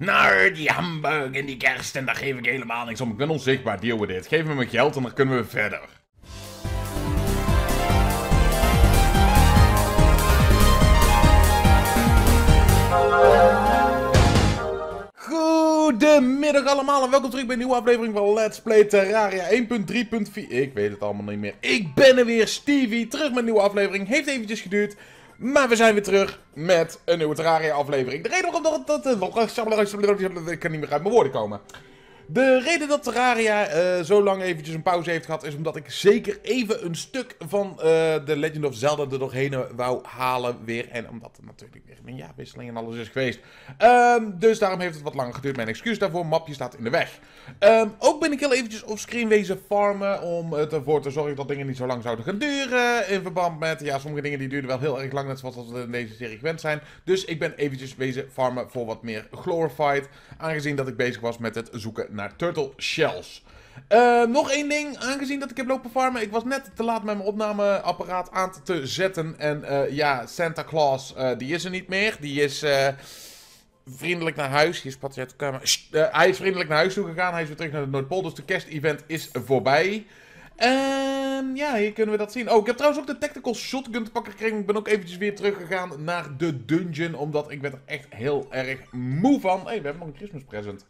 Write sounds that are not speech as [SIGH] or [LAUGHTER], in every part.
naar die hamburg en die kerst en daar geef ik helemaal niks om. Ik ben onzichtbaar, deal with dit. Geef me mijn geld en dan kunnen we verder. Goedemiddag allemaal en welkom terug bij een nieuwe aflevering van Let's Play Terraria 1.3.4. Ik weet het allemaal niet meer. Ik ben er weer, Stevie, terug met een nieuwe aflevering. Heeft eventjes geduurd, maar we zijn weer terug met een nieuwe Terraria aflevering. De reden waarom dat... ik kan niet meer uit mijn woorden komen. De reden dat Terraria uh, zo lang eventjes een pauze heeft gehad... is omdat ik zeker even een stuk van uh, The Legend of Zelda er doorheen wou halen weer. En omdat er natuurlijk weer een jaarwisseling en alles is geweest. Um, dus daarom heeft het wat langer geduurd. Mijn excuus daarvoor, mapje staat in de weg. Um, ook ben ik heel eventjes offscreen wezen farmen... om ervoor te zorgen dat dingen niet zo lang zouden gaan duren. In verband met, ja, sommige dingen die duurden wel heel erg lang... net zoals we in deze serie gewend zijn. Dus ik ben eventjes wezen farmen voor wat meer glorified... aangezien dat ik bezig was met het zoeken naar naar Turtle Shells. Uh, nog één ding, aangezien dat ik heb lopen farmen. Ik was net te laat met mijn opnameapparaat aan te zetten. En uh, ja, Santa Claus, uh, die is er niet meer. Die is vriendelijk naar huis. Hier de kamer. hij is vriendelijk naar huis toe gegaan. Hij is weer terug naar de Noordpool. Dus de kerst-event is voorbij. En ja, hier kunnen we dat zien. Oh, ik heb trouwens ook de Tactical Shotgun te pakken gekregen. Ik ben ook eventjes weer teruggegaan naar de dungeon. Omdat ik werd er echt heel erg moe van. Hé, hey, we hebben nog een Christmas present.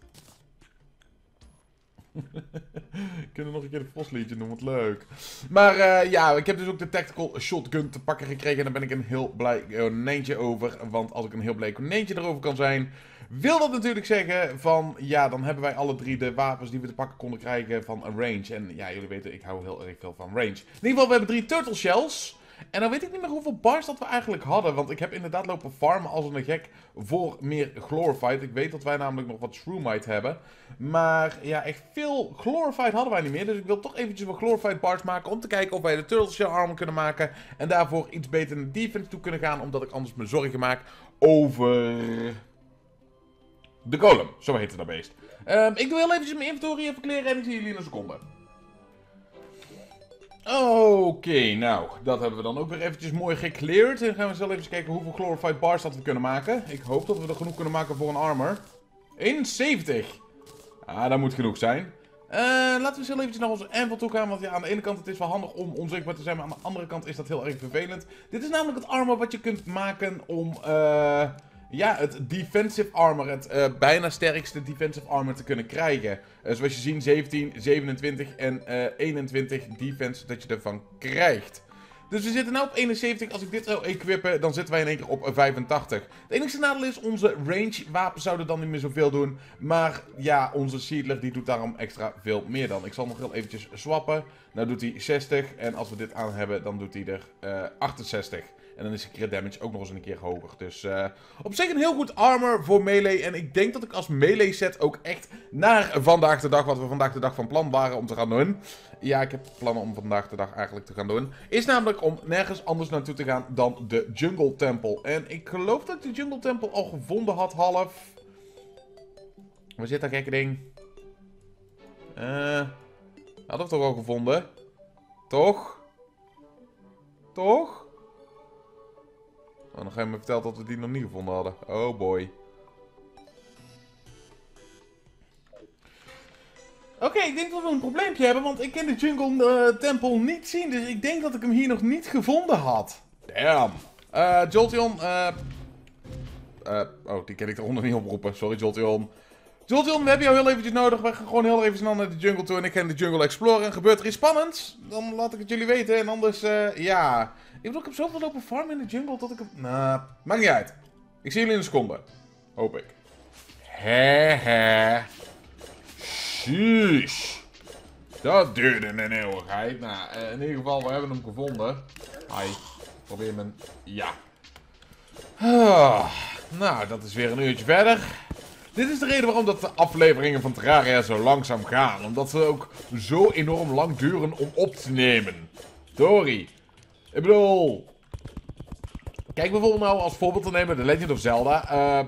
[LAUGHS] Kunnen nog een keer het Vosliedje doen, wat leuk. Maar uh, ja, ik heb dus ook de Tactical Shotgun te pakken gekregen. En daar ben ik een heel blij konijntje over. Want als ik een heel blij konijntje erover kan zijn... Wil dat natuurlijk zeggen van... Ja, dan hebben wij alle drie de wapens die we te pakken konden krijgen van range. En ja, jullie weten, ik hou heel erg veel van range. In ieder geval, we hebben drie Turtle Shells... En dan weet ik niet meer hoeveel bars dat we eigenlijk hadden. Want ik heb inderdaad lopen farmen als een gek voor meer Glorified. Ik weet dat wij namelijk nog wat Shroomite hebben. Maar ja, echt veel Glorified hadden wij niet meer. Dus ik wil toch eventjes wat Glorified bars maken. Om te kijken of wij de Turtle Shell armor kunnen maken. En daarvoor iets beter de defense toe kunnen gaan. Omdat ik anders me zorgen maak over... De golem, zo heet het dat beest. Um, ik doe heel eventjes mijn inventory even kleren en ik zie jullie in een seconde. Oké, nou, dat hebben we dan ook weer eventjes mooi gecleared. En gaan we zelf even kijken hoeveel glorified bars dat we kunnen maken. Ik hoop dat we er genoeg kunnen maken voor een armor. 71. Ah, dat moet genoeg zijn. Uh, laten we zelf eventjes naar onze anvil toe gaan. Want ja, aan de ene kant het is wel handig om onzichtbaar te zijn. Maar aan de andere kant is dat heel erg vervelend. Dit is namelijk het armor wat je kunt maken om... Uh, ja, het defensive armor, het uh, bijna sterkste defensive armor te kunnen krijgen. Uh, zoals je ziet, 17, 27 en uh, 21 defense dat je ervan krijgt. Dus we zitten nu op 71. Als ik dit zou equippen, dan zitten wij in één keer op 85. Het enige nadeel is, onze range wapens zouden dan niet meer zoveel doen. Maar ja, onze Seedler die doet daarom extra veel meer dan. Ik zal nog heel eventjes swappen. Nou doet hij 60. En als we dit aan hebben, dan doet hij er 68. En dan is de crit damage ook nog eens een keer hoger. Dus uh, op zich een heel goed armor voor melee. En ik denk dat ik als melee set ook echt naar vandaag de dag, wat we vandaag de dag van plan waren om te gaan doen. Ja, ik heb plannen om vandaag de dag eigenlijk te gaan doen. Is namelijk om nergens anders naartoe te gaan dan de Jungle Temple. En ik geloof dat ik de Jungle Temple al gevonden had half. Waar zit dat gekke ding? Eh... hadden we toch al gevonden? Toch? Toch? Oh, dan ga je me vertellen dat we die nog niet gevonden hadden. Oh boy. Oké, ik denk dat we een probleempje hebben, want ik kan de Jungle uh, Temple niet zien. Dus ik denk dat ik hem hier nog niet gevonden had. Damn. Uh, Jolteon, uh, oh, die kan ik eronder niet oproepen. Sorry, Jolteon. Jolteon, we hebben jou heel eventjes nodig. We gaan gewoon heel even snel naar de jungle toe en ik ga de jungle exploren. En gebeurt er iets spannends, dan laat ik het jullie weten. En anders, ja... Ik bedoel, ik heb zoveel lopen farmen in de jungle dat ik hem... Nou, maakt niet uit. Ik zie jullie in een seconde. Hoop ik. Hehe. Sheesh. Dat duurde een eeuwigheid. Nou, eh, in ieder geval, we hebben hem gevonden. Hi. Probeer mijn... Ja. Ah, nou, dat is weer een uurtje verder. Dit is de reden waarom dat de afleveringen van Terraria zo langzaam gaan. Omdat ze ook zo enorm lang duren om op te nemen. Sorry. Ik bedoel... Kijk bijvoorbeeld nou als voorbeeld te nemen de Legend of Zelda. Uh,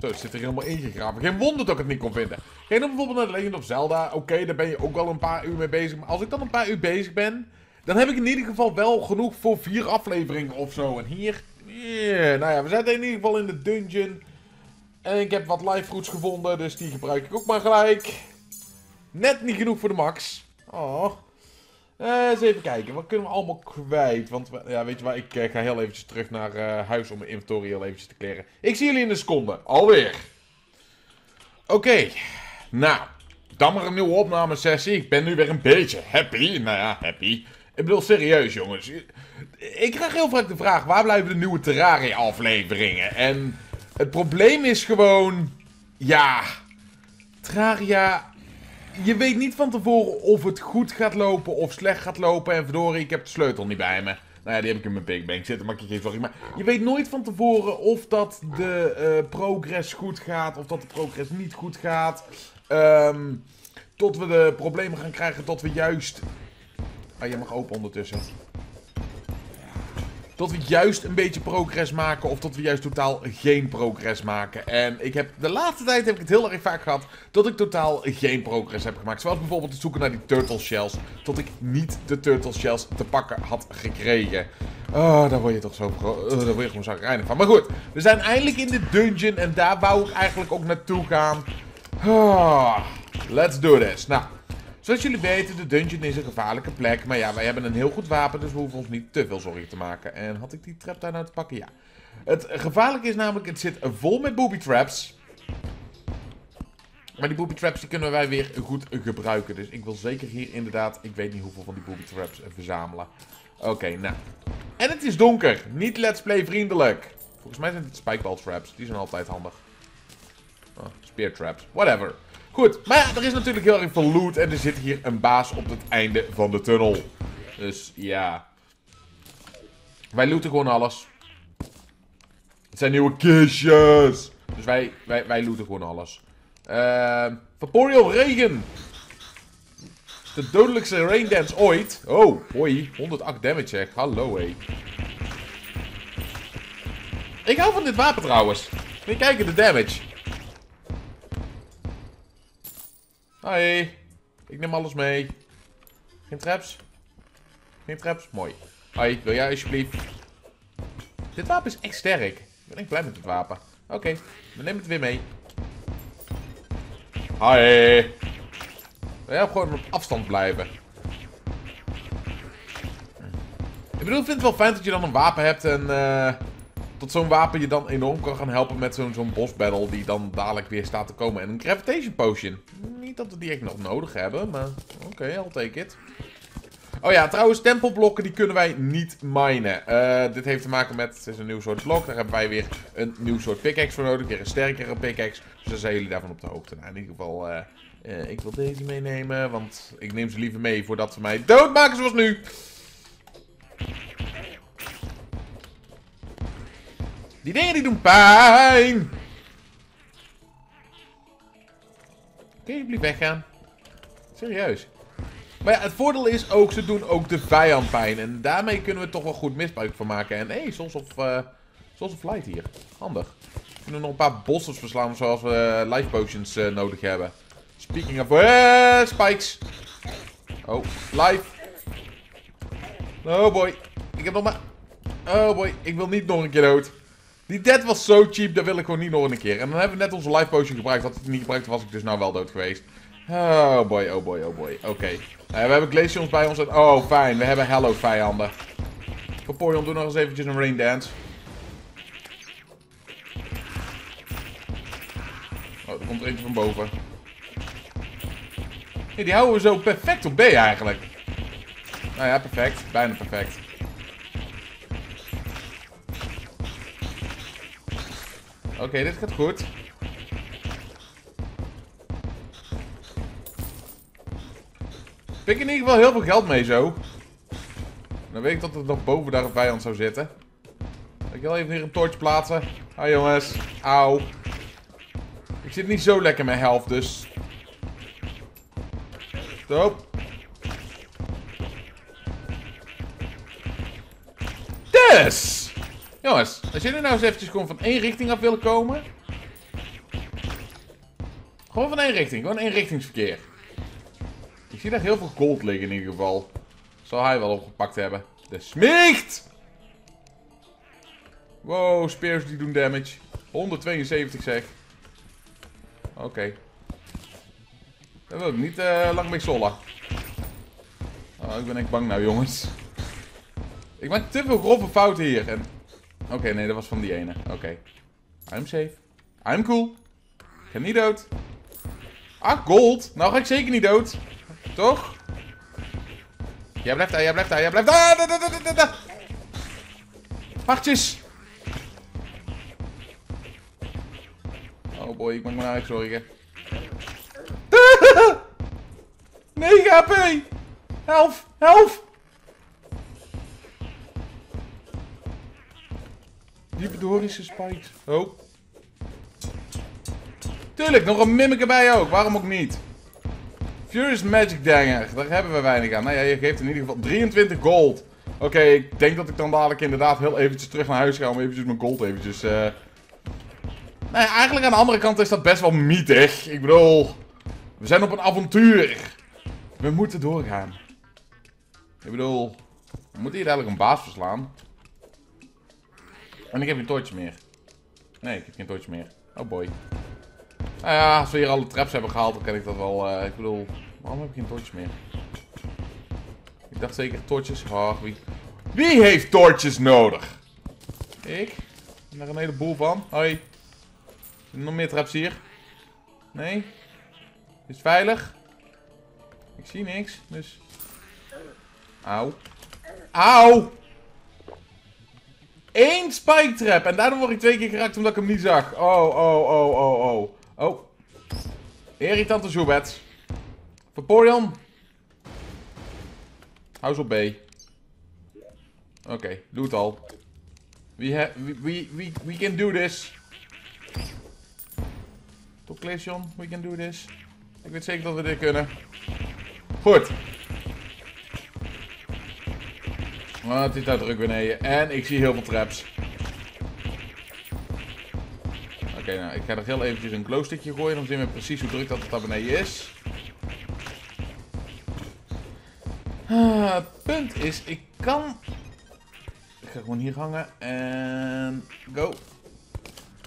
zo, het zit er helemaal ingegraven. Geen wonder dat ik het niet kon vinden. Ga dan bijvoorbeeld naar de Legend of Zelda. Oké, daar ben je ook wel een paar uur mee bezig. Maar als ik dan een paar uur bezig ben... Dan heb ik in ieder geval wel genoeg voor vier afleveringen of zo. En hier... Nou ja, we zitten in ieder geval in de dungeon. En ik heb wat live fruits gevonden, dus die gebruik ik ook maar gelijk. Net niet genoeg voor de max. Oh. Uh, eens even kijken, wat kunnen we allemaal kwijt? Want, ja, weet je waar, ik ga heel eventjes terug naar uh, huis om mijn inventory heel eventjes te kleren. Ik zie jullie in een seconde, alweer. Oké, nou, dan maar een nieuwe opnamesessie. Ik ben nu weer een beetje happy. Nou ja, happy. Ik bedoel, serieus jongens. Ik krijg heel vaak de vraag, waar blijven de nieuwe Terraria afleveringen? En het probleem is gewoon, ja, Terraria... Je weet niet van tevoren of het goed gaat lopen of slecht gaat lopen. En verdorie, ik heb de sleutel niet bij me. Nou ja, die heb ik in mijn big bank zitten, maar ik geen sorry. Maar je weet nooit van tevoren of dat de uh, progress goed gaat, of dat de progress niet goed gaat. Um, tot we de problemen gaan krijgen, tot we juist... Ah, je mag open ondertussen. Tot we juist een beetje progress maken of tot we juist totaal geen progress maken. En ik heb, de laatste tijd heb ik het heel erg vaak gehad dat ik totaal geen progress heb gemaakt. Zoals bijvoorbeeld het zoeken naar die turtle shells. Tot ik niet de turtle shells te pakken had gekregen. Oh, daar word je toch zo, uh, daar word je gewoon zo reinig van. Maar goed, we zijn eindelijk in de dungeon en daar wou ik eigenlijk ook naartoe gaan. Oh, let's do this. Nou, Zoals jullie weten, de dungeon is een gevaarlijke plek. Maar ja, wij hebben een heel goed wapen, dus we hoeven ons niet te veel zorgen te maken. En had ik die trap daar nou te pakken? Ja. Het gevaarlijke is namelijk, het zit vol met booby traps. Maar die booby traps die kunnen wij weer goed gebruiken. Dus ik wil zeker hier inderdaad, ik weet niet hoeveel van die booby traps verzamelen. Oké, nou. En het is donker. Niet let's play vriendelijk. Volgens mij zijn het spikeball traps. Die zijn altijd handig. Oh, spear traps. Whatever. Goed, maar er is natuurlijk heel erg veel loot en er zit hier een baas op het einde van de tunnel. Dus ja. Wij looten gewoon alles. Het zijn nieuwe kistjes. Dus wij, wij, wij looten gewoon alles. Uh, Vaporeal Regen. De dodelijkste rain dance ooit. Oh, hoi. 108 damage zeg. Hallo hé. Ik hou van dit wapen trouwens. Je kijken, de damage. Hoi. Ik neem alles mee. Geen traps? Geen traps? Mooi. Hoi, wil jij alsjeblieft? Dit wapen is echt sterk. Ik ben echt blij met dit wapen. Oké, we nemen het weer mee. Hoi. Wil jij gewoon op afstand blijven? Ik bedoel, ik vind het wel fijn dat je dan een wapen hebt en... Uh, tot zo'n wapen je dan enorm kan gaan helpen met zo'n zo'n boss battle die dan dadelijk weer staat te komen. En een gravitation potion. Niet dat we die echt nog nodig hebben, maar oké, I'll take it. Oh ja, trouwens, tempelblokken die kunnen wij niet minen. Uh, dit heeft te maken met, het is een nieuw soort blok. Daar hebben wij weer een nieuw soort pickaxe voor nodig. Weer een sterkere pickaxe. Dus dan zijn jullie daarvan op de hoogte. Nou, in ieder geval, uh, uh, ik wil deze meenemen. Want ik neem ze liever mee voordat ze mij doodmaken zoals nu. Die dingen die doen pijn. Kun je alsjeblieft weggaan? Serieus. Maar ja, het voordeel is ook, ze doen ook de vijand pijn. En daarmee kunnen we toch wel goed misbruik van maken. En hé, hey, Souls of, uh, Souls of Light hier. Handig. We kunnen nog een paar bosses verslaan zoals we life potions uh, nodig hebben. Speaking of... Spikes. Oh, life. Oh boy. Ik heb nog maar... Oh boy, ik wil niet nog een keer dood. Die dead was zo cheap, dat wil ik gewoon niet nog een keer. En dan hebben we net onze life potion gebruikt. Had ik het niet gebruikt, was ik dus nou wel dood geweest. Oh boy, oh boy, oh boy. Oké. Eh, we hebben glaciers bij ons. Oh, fijn. We hebben hello vijanden. Vaporeon, doe nog eens eventjes een rain dance. Oh, er komt er eentje van boven. Die houden we zo perfect op B eigenlijk. Nou ja, perfect. Bijna perfect. Oké, dit gaat goed. Pik in ieder geval heel veel geld mee zo. Dan weet ik dat er nog boven daar een vijand zou zitten. Ik wil even hier een torch plaatsen. Ah jongens. Auw. Ik zit niet zo lekker met helft, dus... Stop. Dus! Jongens, als jullie nou eens eventjes gewoon van één richting af willen komen. Gewoon van één richting. Gewoon één richtingsverkeer. Ik zie daar heel veel gold liggen in ieder geval. Zal hij wel opgepakt hebben. De smicht! Wow, spears die doen damage. 172 zeg. Oké. Daar wil ik niet uh, lang mee sollen. Oh, ik ben echt bang nou, jongens. Ik maak te veel grove fouten hier. En... Oké, nee, dat was van die ene. Oké. I'm safe. I'm cool. Ik ga niet dood. Ah, gold. Nou ga ik zeker niet dood. Toch? Jij blijft daar, jij blijft daar, jij blijft daar. Da, da. Oh boy, ik maak me eigenlijk zorgen. 9 HP! Help! Help! Diepedorische spikes. Oh. Tuurlijk, nog een mimic erbij ook. Waarom ook niet? Furious Magic Danger. Daar hebben we weinig aan. Nou ja, je geeft in ieder geval 23 gold. Oké, ik denk dat ik dan dadelijk inderdaad heel eventjes terug naar huis ga om eventjes mijn gold eventjes... Nou ja, eigenlijk aan de andere kant is dat best wel mietig. Ik bedoel, we zijn op een avontuur. We moeten doorgaan. Ik bedoel, we moeten hier dadelijk een baas verslaan. En ik heb geen toortje meer. Nee, ik heb geen toortje meer. Oh boy. Nou ja, als we hier alle traps hebben gehaald, dan kan ik dat wel... Uh, ik bedoel, waarom heb ik geen toortjes meer? Ik dacht zeker toortjes. Oh, wie... Wie heeft toortjes nodig? Ik? Ik heb er een heleboel van. Hoi. Zijn er nog meer traps hier? Nee? Is het veilig? Ik zie niks, dus... Auw. Auw! Eén spike trap. En daardoor word ik twee keer geraakt omdat ik hem niet zag. Oh, oh, oh, oh, oh. Oh. Irritante Zoebet. Vaporeon. Hou op B. Oké, doe het al. We, we, we, we can do this. Toclesion, we can do this. Ik weet zeker dat we dit kunnen. Goed. Het is daar druk beneden. En ik zie heel veel traps. Oké, nou, ik ga er heel eventjes een glowstickje gooien. Dan zien we precies hoe druk dat het daar beneden is. Ah, het punt is, ik kan... Ik ga gewoon hier hangen. En... Go.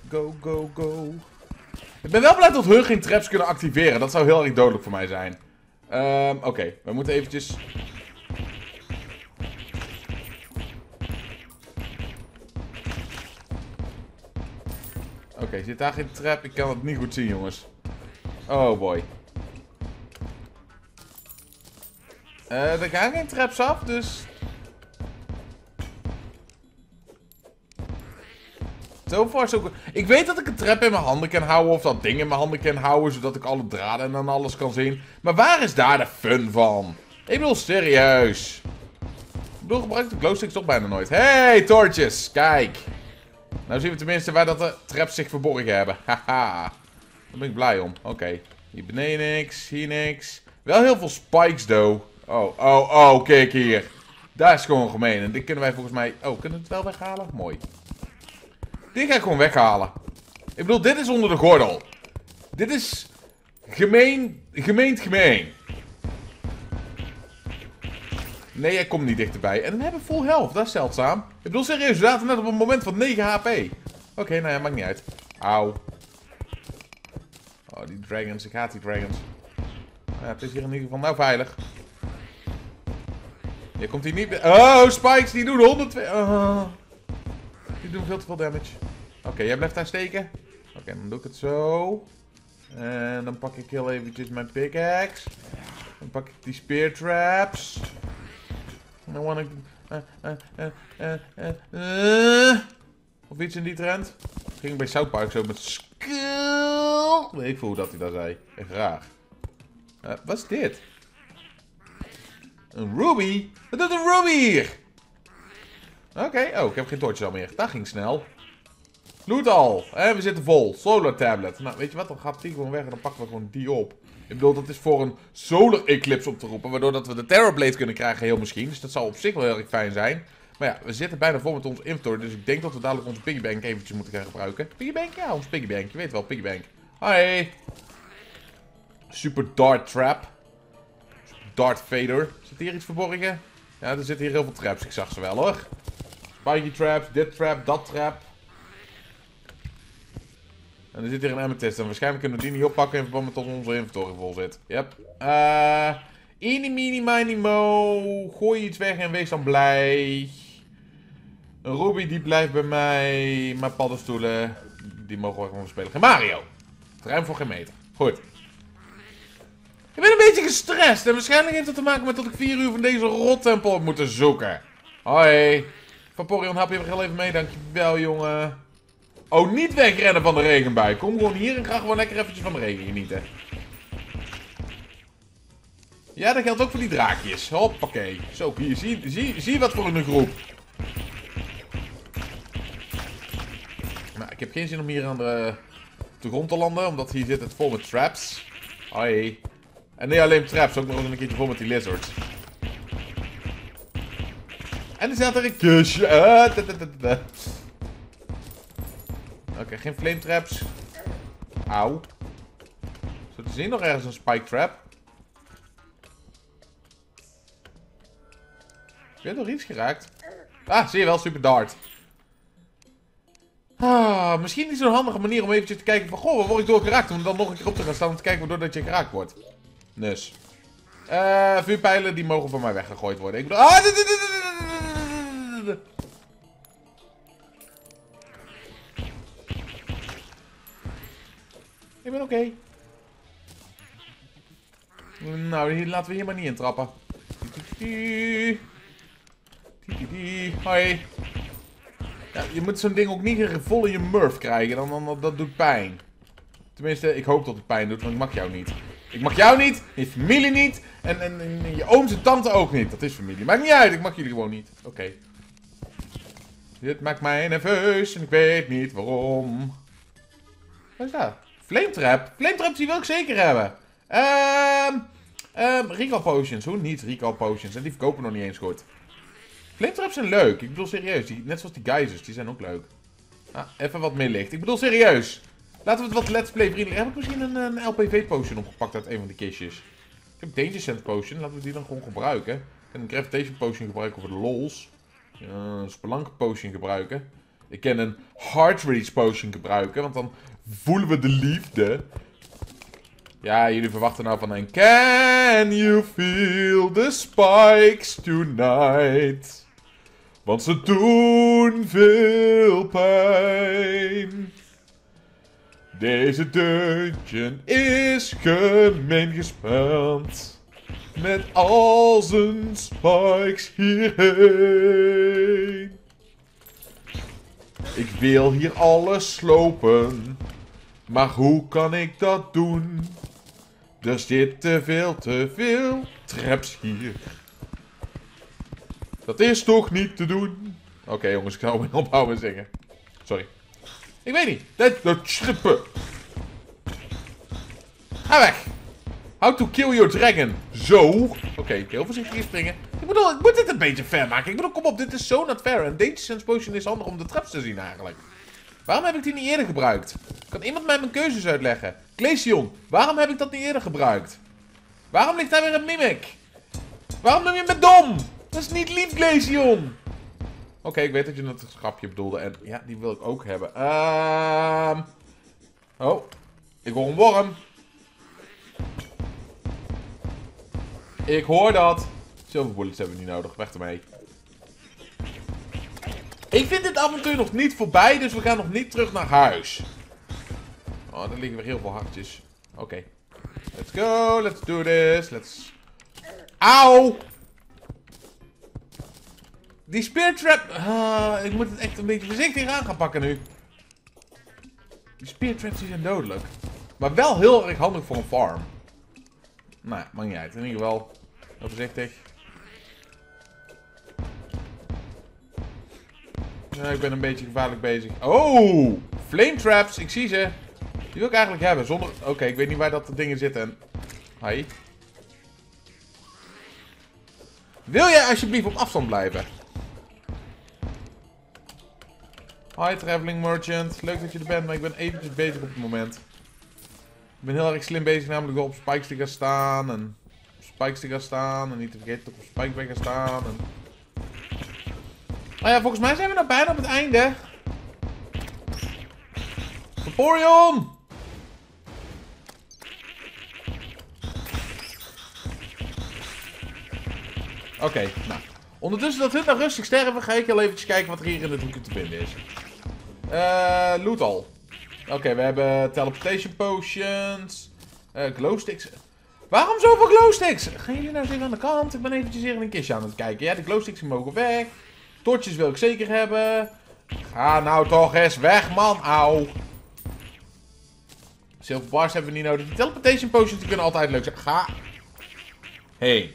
Go, go, go. Ik ben wel blij dat hun geen traps kunnen activeren. Dat zou heel erg dodelijk voor mij zijn. Um, Oké, we moeten eventjes... Oké, zit daar geen trap? Ik kan het niet goed zien, jongens. Oh boy. Uh, er gaan geen traps af, dus... Zo far zo Ik weet dat ik een trap in mijn handen kan houden of dat ding in mijn handen kan houden, zodat ik alle draden en dan alles kan zien. Maar waar is daar de fun van? Ik bedoel, serieus. Ik bedoel, gebruik de glowsticks toch bijna nooit. Hey, torches, kijk. Nou zien we tenminste waar dat de traps zich verborgen hebben. [LAUGHS] Haha. Daar ben ik blij om. Oké. Hier beneden niks. Hier niks. Wel heel veel spikes, though. Oh, oh, oh. Kijk hier. Daar is gewoon gemeen. En dit kunnen wij volgens mij... Oh, kunnen we het wel weghalen? Mooi. Dit ga ik gewoon weghalen. Ik bedoel, dit is onder de gordel. Dit is... Gemeen... Gemeend gemeen. Nee, hij komt niet dichterbij. En dan hebben we full health. Dat is zeldzaam. Ik bedoel, serieus, we zaten net op een moment van 9 HP. Oké, nou ja, maakt niet uit. Auw. Oh, die dragons. Ik haat die dragons. Ja, het is hier in ieder geval nou veilig. Je komt hier niet... Oh, spikes, die doen 102... Oh. Die doen veel te veel damage. Oké, jij blijft daar steken. Oké, dan doe ik het zo. En dan pak ik heel eventjes mijn pickaxe. Dan pak ik die spear traps. Uh, uh, uh, of iets in die trend. Ging bij South Park zo met skill. Ik hoe dat hij dat zei. Echt raar. wat is dit? Een ruby? Wat doet een ruby hier? Oké, oh, ik heb geen torches al meer. Dat ging snel. Loot al. En we zitten vol. Solar tablet. Nou, weet je wat? Dan gaat die gewoon weg en dan pakken we gewoon die op. Ik bedoel, dat is voor een solar eclipse op te roepen. Waardoor dat we de Terrorblade kunnen krijgen, heel misschien. Dus dat zal op zich wel heel erg fijn zijn. Maar ja, we zitten bijna vol met ons inventory. Dus ik denk dat we dadelijk onze piggybank eventjes moeten gaan gebruiken. Piggybank? Ja, ons piggybank. Je weet wel, piggybank. Hoi. Super dart trap. Dart fader. Zit hier iets verborgen? Ja, er zitten hier heel veel traps. Ik zag ze wel hoor. Spiky traps, dit trap, dat trap. En er zit hier een amethyst. En waarschijnlijk kunnen we die niet oppakken in verband met dat onze inventory vol zit. Yep. Eh... Eeny, meeny, miny, mo. Gooi iets weg en wees dan blij. Een Ruby die blijft bij mij. Mijn paddenstoelen, die mogen we gewoon spelen. Geen Mario. Ruim voor geen meter. Goed. Ik ben een beetje gestrest. En waarschijnlijk heeft het te maken met dat ik vier uur van deze rottempel heb moeten zoeken. Hoi. Vaporion, help je wel even mee? Dankjewel, jongen. Oh, niet wegrennen van de regenbui. Kom gewoon hier en ga gewoon lekker eventjes van de regen genieten. Ja, dat geldt ook voor die draakjes. Hoppakee. Zo, hier, zie, zie, zie wat voor een groep. Nou, ik heb geen zin om hier aan de, de grond te landen, omdat hier zit het vol met traps. Hoi. En niet alleen traps, ook nog een keertje vol met die lizards. En er staat er een kusje. Uh, Oké, geen flame traps. Auw. Zo te zien nog ergens een spike trap. Je hebt nog iets geraakt. Ah, zie je wel, super dart. Ah, misschien niet zo'n handige manier om eventjes te kijken van... Goh, waar word ik door geraakt? Om dan nog een keer op te gaan staan om te kijken waardoor dat je geraakt wordt. Dus. Eh, vuurpijlen die mogen van mij weggegooid worden. Ik bedoel... Ah, Ik ben oké. Nou, hier, laten we hier maar niet in trappen. Hoi. Ja, je moet zo'n ding ook niet vol in je murf krijgen, dan, dan, dat doet pijn. Tenminste, ik hoop dat het pijn doet, want ik mag jou niet. Ik mag jou niet, je familie niet, en, en, en je ooms en tante ook niet. Dat is familie. Maakt niet uit, ik mag jullie gewoon niet. Oké. Dit maakt mij nerveus en ik weet niet waarom. Wat is dat? Flame Trap. Flame Trap die wil ik zeker hebben. Ehm... Um, recall potions. Hoe niet recall potions? En die verkopen nog niet eens goed. Flame traps zijn leuk. Ik bedoel serieus. Die, net zoals die geysers. Die zijn ook leuk. Ah, even wat meer licht. Ik bedoel serieus. Laten we het wat let's play vriendelijk. Heb ik misschien een, een LPV potion opgepakt uit een van die kistjes? Ik heb Danger Sand potion. Laten we die dan gewoon gebruiken. En een Gravitation potion gebruiken voor de lols. een Spelunker potion gebruiken. Ik kan een Heart Release potion gebruiken. Want dan voelen we de liefde. Ja, jullie verwachten nou van een... Can you feel the spikes tonight? Want ze doen veel pijn. Deze dungeon is gemeen gespeld. Met al zijn spikes hierheen. Ik wil hier alles slopen. Maar hoe kan ik dat doen? Er zitten veel te veel traps hier. Dat is toch niet te doen? Oké jongens, ik ga me [LAUGHS] ophouden zingen. Sorry. Ik weet niet. Dat, dat schrippen. Ga weg. How to kill your dragon. Zo. Oké, heel voorzichtig springen. Ik ik moet dit een beetje fair maken. Ik bedoel, kom op, dit is zo not fair. En Danger Sense Potion is handig om de traps te zien eigenlijk. Waarom heb ik die niet eerder gebruikt? Kan iemand mij mijn keuzes uitleggen? Glaceon, waarom heb ik dat niet eerder gebruikt? Waarom ligt daar weer een mimic? Waarom noem je me dom? Dat is niet lief, Glaceon. Oké, ik weet dat je het grapje bedoelde. En ja, die wil ik ook hebben. Ehm... Oh, ik hoor een worm. Ik hoor dat. Zoveel bullets hebben we niet nodig. Weg ermee. Ik vind dit avontuur nog niet voorbij, dus we gaan nog niet terug naar huis. Oh, daar liggen weer heel veel hartjes. Oké. Let's go, let's do this, let's... Auw! Die spear trap... Ah, ik moet het echt een beetje voorzichtig aan gaan pakken nu. Die spear traps die zijn dodelijk. Maar wel heel erg handig voor een farm. Nou, maakt niet uit. In ieder geval, heel voorzichtig. Ja, ik ben een beetje gevaarlijk bezig. Oh! Flame traps, ik zie ze. Die wil ik eigenlijk hebben, zonder... Oké, ik weet niet waar dat dingen zitten. Hi. Wil jij alsjeblieft op afstand blijven? Hi, traveling merchant. Leuk dat je er bent, maar ik ben eventjes bezig op het moment. Ik ben heel erg slim bezig, namelijk door op spikes te gaan staan. En op spikes te gaan staan. En niet te vergeten op spikes te gaan staan. En... Ah ja, volgens mij zijn we nou bijna op het einde. Vaporeon! Oké, nou. Ondertussen dat hun nou rustig sterven, ga ik heel eventjes kijken wat er hier in het hoekje te vinden is. Eh, loot al. Oké, we hebben teleportation potions. Eh, uh, glowsticks. Waarom zoveel glowsticks? Gaan jullie nou eens aan de kant? Ik ben eventjes hier in een kistje aan het kijken. Ja, de glowsticks mogen weg. Tortjes wil ik zeker hebben. Ga nou toch eens weg, man. Auw. Silver bars hebben we niet nodig. Die teleportation potions die kunnen altijd leuk zijn. Ga. Hey.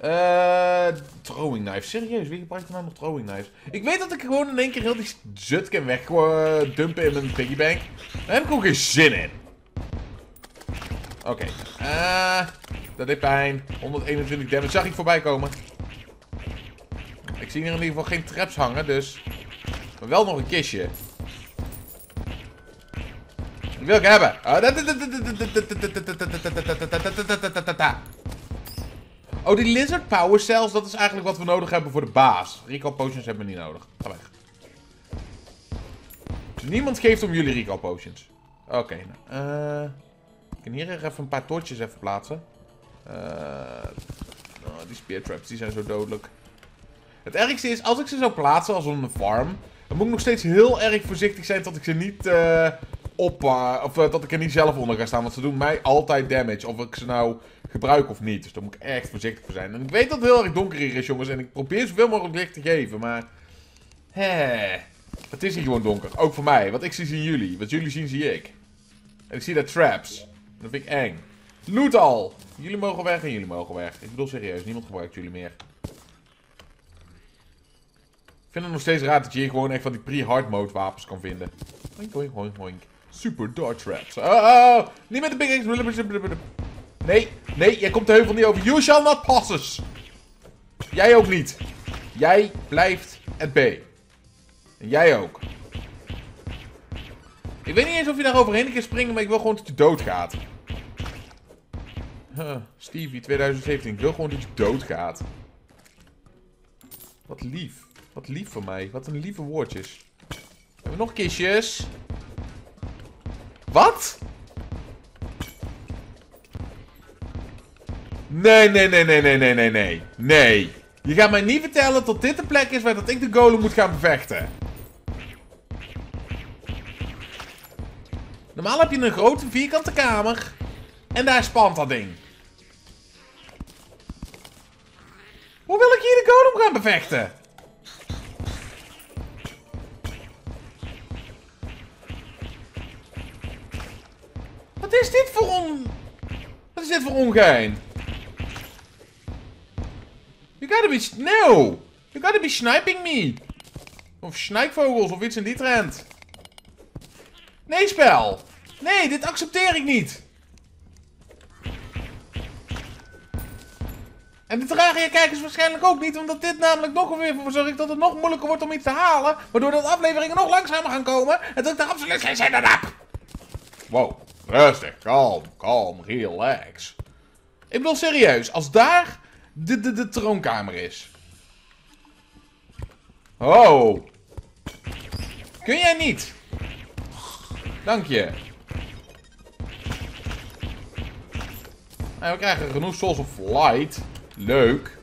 Eh, throwing knife. Serieus, wie gebruikt er nou nog throwing knives? Ik weet dat ik gewoon in één keer heel die zut kan wegdumpen in mijn piggybank. Daar heb ik ook geen zin in. Oké. Okay. Uh, dat deed pijn. 121 damage. Zag ik voorbij komen. Ik zie hier in ieder geval geen traps hangen, dus... Maar wel nog een kistje. Die wil ik hebben. Oh, die lizard power cells, dat is eigenlijk wat we nodig hebben voor de baas. Recall potions hebben we niet nodig. Ga weg. niemand geeft om jullie recall potions. Oké, nou. Uh, ik kan hier even een paar tortjes even plaatsen. Uh, oh, die spear traps, die zijn zo dodelijk. Het ergste is, als ik ze zou plaatsen als een farm... Dan moet ik nog steeds heel erg voorzichtig zijn dat ik ze niet uh, op... of dat ik er niet zelf onder ga staan. Want ze doen mij altijd damage. Of ik ze nou gebruik of niet. Dus daar moet ik echt voorzichtig voor zijn. En ik weet dat het heel erg donker hier is, jongens. En ik probeer zoveel mogelijk licht te geven. Maar... Hè... Het is hier gewoon donker. Ook voor mij. Wat ik zie, zien jullie. Wat jullie zien, zie ik. En ik zie daar traps. Dat vind ik eng. Loot al. Jullie mogen weg en jullie mogen weg. Ik bedoel serieus, niemand gebruikt jullie meer. Vind het nog steeds raar dat je hier gewoon echt van die pre-hard mode wapens kan vinden. Hoink, hoink, hoink, hoink. Super dart traps. Oh, oh, oh. Niet met de big. Nee, nee, jij komt de heuvel niet over. You shall not passes. Jij ook niet. Jij blijft het B. En jij ook. Ik weet niet eens of je daar overheen kan springen, maar ik wil gewoon dat je doodgaat. Huh, Stevie 2017, ik wil gewoon dat je doodgaat. Wat lief. Wat lief van mij. Wat een lieve woordjes. Hebben we nog kistjes? Wat? Nee, nee, nee, nee, nee, nee, nee, nee. Nee. Je gaat mij niet vertellen dat dit de plek is waar dat ik de golem moet gaan bevechten. Normaal heb je een grote vierkante kamer. En daar spant dat ding. Hoe wil ik hier de golem gaan bevechten? Wat is dit voor on... Wat is dit voor ongein? You gotta be... No! You gotta be sniping me! Of snijkvogels of iets in die trend. Nee, spel! Nee, dit accepteer ik niet! En dit dragen je kijkers waarschijnlijk ook niet, omdat dit namelijk nog weer voor zorgt dat het nog moeilijker wordt om iets te halen. Waardoor de afleveringen nog langzamer gaan komen en dat ik er absoluut geen zin in heb. Wow, rustig, kalm, kalm, relax. Ik bedoel serieus, als daar de, de, de troonkamer is. Oh. Kun jij niet? Dank je. En we krijgen genoeg Souls of Light. Leuk.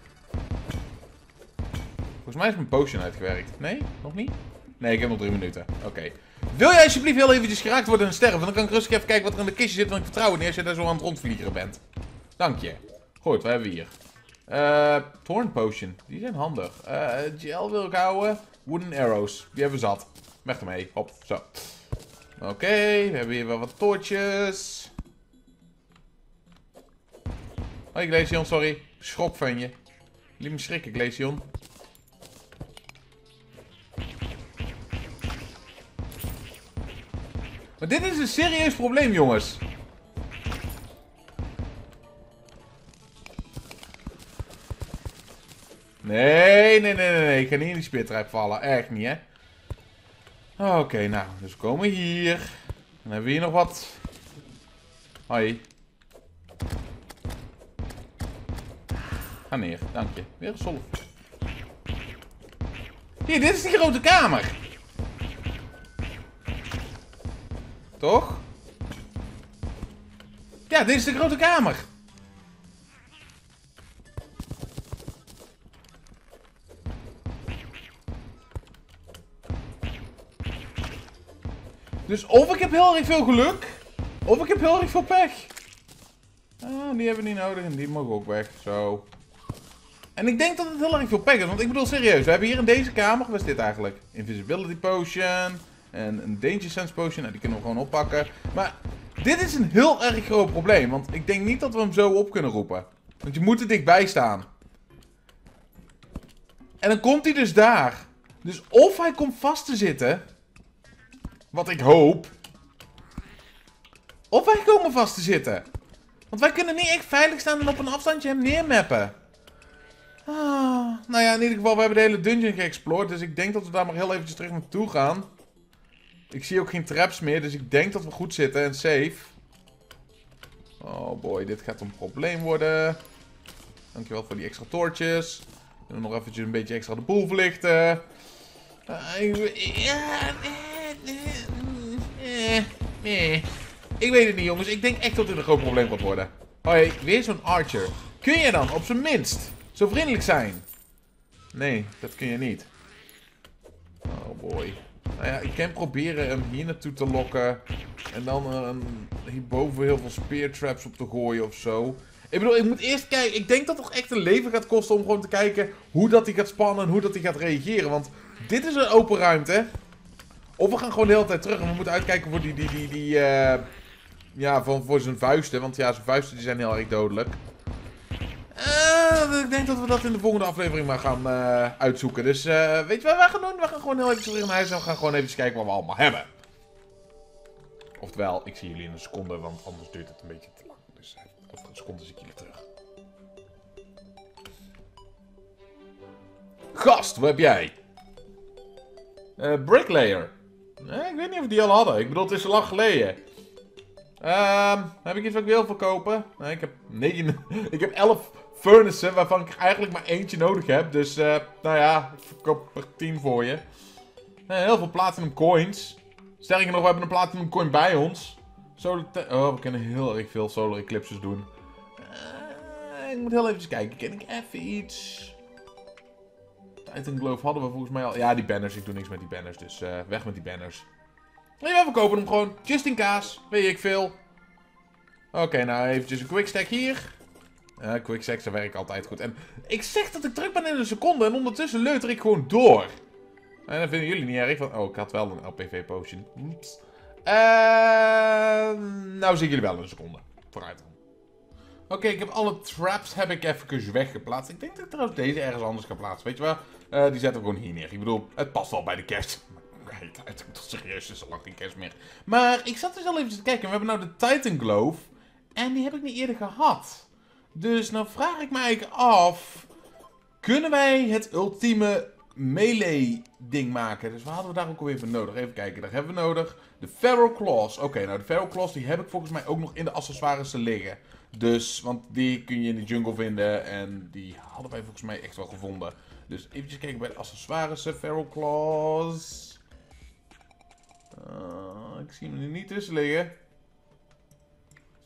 Volgens mij is mijn potion uitgewerkt. Nee? Nog niet? Nee, ik heb nog drie minuten. Oké. Wil jij alsjeblieft heel eventjes geraakt worden en sterven? Dan kan ik rustig even kijken wat er in de kistje zit. Want ik vertrouw niet als je daar zo aan het rondvliegen bent. Dank je. Goed, wat hebben we hier? Uh, Thorn Potion. Die zijn handig. Uh, gel wil ik houden. Wooden Arrows. Die hebben we zat. Weg ermee. Hop, zo. Oké, we hebben hier wel wat toortjes. Hoi Glaceon, sorry. Schrok van je. Me schrikken, Glaceon. Maar dit is een serieus probleem, jongens. Nee, nee, nee, nee. Ik ga niet in die speertruip vallen. Echt niet, hè. Oké, nou. Dus we komen hier. Dan hebben we hier nog wat. Hoi. Ga neer, dank je. Weer een solf. Hier, dit is die grote kamer. Toch? Ja, dit is de grote kamer. Dus of ik heb heel erg veel geluk, of ik heb heel erg veel pech. Ah, die hebben we niet nodig en die mogen ook weg. Zo. En ik denk dat het heel erg veel pech is, want ik bedoel serieus. We hebben hier in deze kamer, wat is dit eigenlijk? Invisibility potion. En een Danger Sense Potion. Nou, die kunnen we gewoon oppakken. Maar dit is een heel erg groot probleem. Want ik denk niet dat we hem zo op kunnen roepen. Want je moet er dichtbij staan. En dan komt hij dus daar. Dus of hij komt vast te zitten. Wat ik hoop. Of wij komen vast te zitten. Want wij kunnen niet echt veilig staan en op een afstandje hem neermappen. Ah, nou ja, in ieder geval, we hebben de hele dungeon geëxplored. Dus ik denk dat we daar maar heel eventjes terug naartoe gaan. Ik zie ook geen traps meer, dus ik denk dat we goed zitten en safe. Oh boy, dit gaat een probleem worden. Dankjewel voor die extra toortjes. En nog eventjes een beetje extra de boel verlichten. Nee, Ik weet het niet, jongens. Ik denk echt dat dit een groot probleem gaat worden. Hoi, weer zo'n archer. Kun je dan, op zijn minst, zo vriendelijk zijn? Nee, dat kun je niet. Oh boy. Nou ja, ik kan proberen hem hier naartoe te lokken. En dan uh, hierboven heel veel spear traps op te gooien of zo. Ik bedoel, ik moet eerst kijken. Ik denk dat het toch echt een leven gaat kosten om gewoon te kijken hoe dat hij gaat spannen en hoe dat hij gaat reageren. Want dit is een open ruimte. Of we gaan gewoon de hele tijd terug en we moeten uitkijken voor die, die, die, die uh, ja, van, voor zijn vuisten. Want ja, zijn vuisten die zijn heel erg dodelijk. Uh, ik denk dat we dat in de volgende aflevering maar gaan uh, uitzoeken. Dus weet je wat we gaan doen? We gaan gewoon heel even terug naar huis en we gaan gewoon even kijken wat we allemaal hebben. Oftewel, ik zie jullie in een seconde, want anders duurt het een beetje te lang. Dus over een seconde zie ik jullie terug. Gast, wat heb jij? Bricklayer. Ik weet niet of die al hadden. Ik bedoel, het is lang geleden. Um, heb ik iets wat ik wil verkopen? Nee, ik heb, negen, [LAUGHS] ik heb 11 furnaces waarvan ik eigenlijk maar eentje nodig heb. Dus, uh, nou ja, ik verkoop er 10 voor je. Heel veel platinum coins. Sterker nog, we hebben een platinum coin bij ons. Solar oh, we kunnen heel erg veel solar eclipses doen. Uh, ik moet heel even kijken. Ken ik even iets? Titan Glove hadden we volgens mij al. Ja, die banners. Ik doe niks met die banners. Dus uh, weg met die banners. Nee, we verkopen hem gewoon. Just in kaas. Weet ik veel. Oké, nou eventjes een quick stack hier. Uh, quick werkt altijd goed. En ik zeg dat ik terug ben in een seconde. En ondertussen leuter ik gewoon door. En dat vinden jullie niet erg. Van, oh, ik had wel een LPV potion. Uh, nou zie ik jullie wel in een seconde. Vooruit dan. Oké, ik heb alle traps heb ik even weggeplaatst. Ik denk dat ik trouwens deze ergens anders ga plaatsen. Weet je wel? Uh, die zetten we gewoon hier neer. Ik bedoel, het past wel bij de kerst. [LAUGHS] Het is serieus, het is al lang geen kerst meer. Maar ik zat dus al even te kijken. We hebben nou de Titan Glove. En die heb ik niet eerder gehad. Dus nou vraag ik eigenlijk af... Kunnen wij het ultieme melee ding maken. Dus wat hadden we daar ook alweer voor nodig? Even kijken, daar hebben we nodig. De Feral Claws. Oké, nou de Feral Claws die heb ik volgens mij ook nog in de accessoires liggen. Dus, want die kun je in de jungle vinden. En die hadden wij volgens mij echt wel gevonden. Dus eventjes kijken bij de accessoires. Feral Claws. Uh, ik zie hem er niet tussen liggen.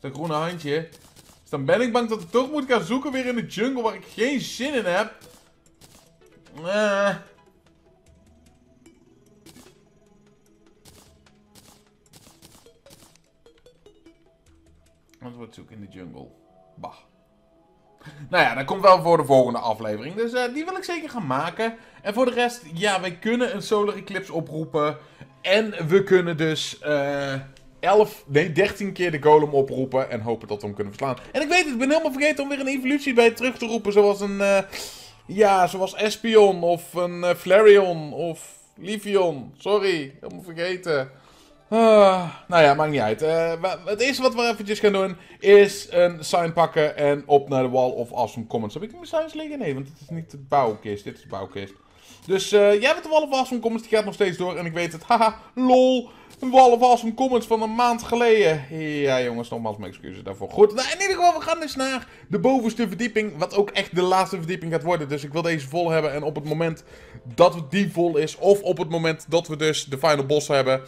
Dat groene handje. Dus dan ben ik bang dat ik toch moet gaan zoeken weer in de jungle waar ik geen zin in heb. Uh. Wat wordt zoeken in de jungle? Bah. Nou ja, dat komt wel voor de volgende aflevering. Dus uh, die wil ik zeker gaan maken. En voor de rest, ja, wij kunnen een solar eclipse oproepen. En we kunnen dus uh, 11, nee 13 keer de golem oproepen. En hopen dat we hem kunnen verslaan. En ik weet het, ik ben helemaal vergeten om weer een evolutie bij terug te roepen. Zoals een, uh, ja, zoals Espion of een uh, Flareon of Livion. Sorry, helemaal vergeten. Uh, nou ja, maakt niet uit. Uh, het eerste wat we eventjes gaan doen is een sign pakken en op naar de Wall of Awesome Comments. Heb ik mijn signs liggen? Nee, want het is niet de bouwkist. Dit is de bouwkist. Dus jij met de Wall of Awesome Comments, die gaat nog steeds door. En ik weet het, haha, lol. Een Wall of Awesome Comments van een maand geleden. Ja jongens, nogmaals mijn excuses daarvoor. Goed, nou, in ieder geval, we gaan dus naar de bovenste verdieping. Wat ook echt de laatste verdieping gaat worden. Dus ik wil deze vol hebben. En op het moment dat die vol is, of op het moment dat we dus de final boss hebben...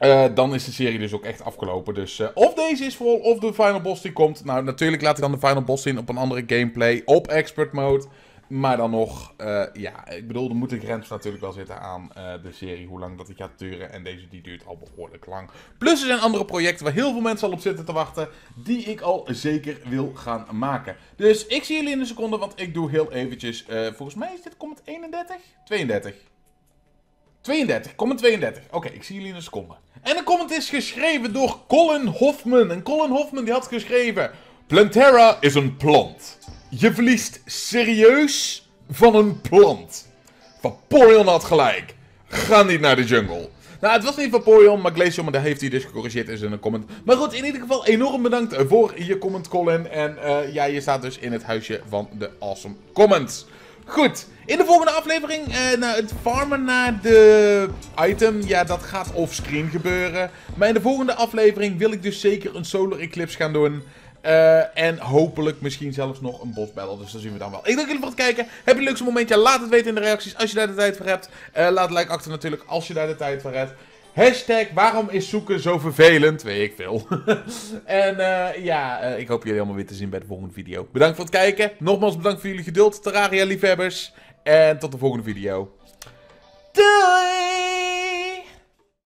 Uh, dan is de serie dus ook echt afgelopen. Dus uh, of deze is vol, of de final boss die komt. Nou, natuurlijk laat ik dan de final boss zien op een andere gameplay. Op expert mode. Maar dan nog, eh, ja, ik bedoel, er moet een grens natuurlijk wel zitten aan eh, de serie, hoe lang dat die gaat duren. En deze die duurt al behoorlijk lang. Plus er zijn andere projecten waar heel veel mensen al op zitten te wachten, die ik al zeker wil gaan maken. Dus ik zie jullie in een seconde, want ik doe heel eventjes, eh, volgens mij is dit comment 31? 32. 32, comment 32. Oké, ik zie jullie in een seconde. En de comment is geschreven door Colin Hoffman. En Colin Hoffman die had geschreven... Plantera is een plant. Je verliest serieus van een plant. Vaporeon had gelijk. Ga niet naar de jungle. Nou, het was niet Vaporeon, maar Glaceon, maar daar heeft hij dus gecorrigeerd in zijn comment. Maar goed, in ieder geval enorm bedankt voor je comment, Colin. En uh, ja, je staat dus in het huisje van de awesome comments. Goed, in de volgende aflevering, nou, het farmen naar de item, ja, dat gaat offscreen gebeuren. Maar in de volgende aflevering wil ik dus zeker een solar eclipse gaan doen. Uh, en hopelijk misschien zelfs nog een boss battle. Dus dat zien we dan wel. Ik dank jullie voor het kijken. Heb je een leukste momentje? Laat het weten in de reacties als je daar de tijd voor hebt. Uh, laat like achter natuurlijk als je daar de tijd voor hebt. Hashtag waarom is zoeken zo vervelend? Weet ik veel. [LAUGHS] en uh, ja, ik hoop jullie allemaal weer te zien bij de volgende video. Bedankt voor het kijken. Nogmaals bedankt voor jullie geduld, Terraria liefhebbers. En tot de volgende video. Doei!